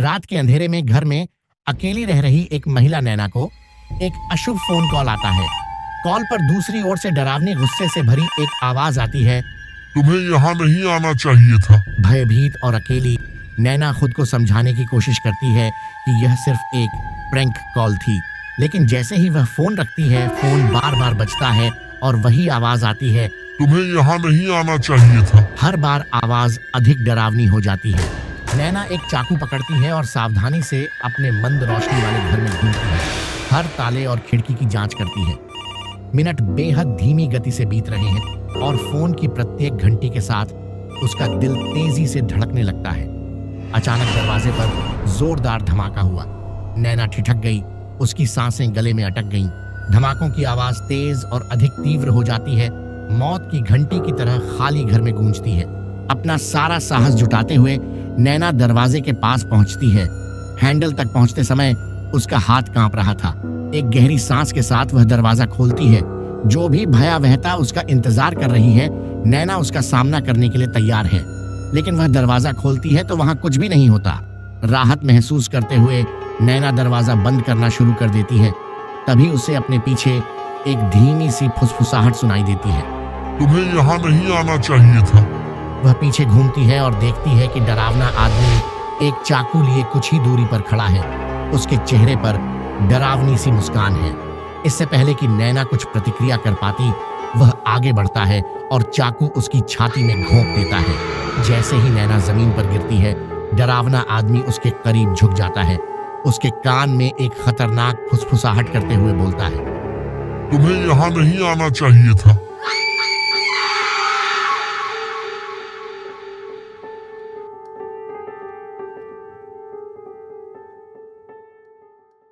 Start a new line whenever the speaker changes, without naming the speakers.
रात के अंधेरे में घर में अकेली रह रही एक महिला नैना को एक अशुभ फ़ोन कॉल आता है। कॉल पर दूसरी ओर से डरावने गुस्से से भरी एक आवाज़ आती है।
तुम्हें यहाँ नहीं आना चाहिए था।
भयभीत और अकेली नैना खुद को समझाने की कोशिश करती है कि यह सिर्फ़ एक प्रैंक कॉल थी। लेकिन जैसे ही वह फ़ोन रखती है फ़ोन बार बार बजता है और वही आवाज़ आती है।
तुम्हें यहाँ नहीं आना चाहिए था।
हर बार आवाज़ अधिक डरावनी हो जाती है। नैना एक चाकू पकड़ती है और सावधानी से अपने मंद रोशनी वाले घर में घूमती है। हर ताले और खिड़की की जाँच करती है। मिनट बेहद धीमी गति से बीत रहे हैं और फ़ोन की प्रत्येक घंटी के साथ उसका दिल तेज़ी से धड़कने लगता है। अचानक दरवाजे पर जोरदार धमाका हुआ। नैना ठिठक गई, उसकी साँसें गले में अटक गईं। धमाकों की आवाज़ तेज और अधिक तीव्र हो जाती है। मौत की घंटी की तरह खाली घर में गूंजती है। अपना सारा साहस जुटाते हुए नैना दरवाजे के पास पहुँचती है। हैंडल तक पहुँचते समय उसका हाथ काँप रहा था। एक गहरी सांस के साथ वह दरवाज़ा खोलती है। जो भी भयावहता उसका इंतज़ार कर रही है। नैना उसका सामना करने के लिए तैयार है। लेकिन वह दरवाज़ा खोलती है तो वहाँ कुछ भी नहीं होता। राहत महसूस करते हुए नैना दरवाज़ा बंद करना शुरू कर देती है। तभी उसे अपने पीछे एक धीमी सी फुसफुसाहट सुनाई देती है।
तुम्हें यहाँ नहीं आना चाहिए था।
वह पीछे घूमती है और देखती है कि डरावना आदमी एक चाकू लिए कुछ ही दूरी पर खड़ा है। उसके चेहरे पर डरावनी सी मुस्कान है। इससे पहले कि नैना कुछ प्रतिक्रिया कर पाती, वह आगे बढ़ता है और चाकू उसकी छाती में घोंप देता है। जैसे ही नैना ज़मीन पर गिरती है, डरावना आदमी उसके करीब झुक जाता है। उसके कान में एक खतरनाक फुसफुसाहट करते हुए बोलता है,
तुम्हें यहाँ नहीं आना चाहिए था।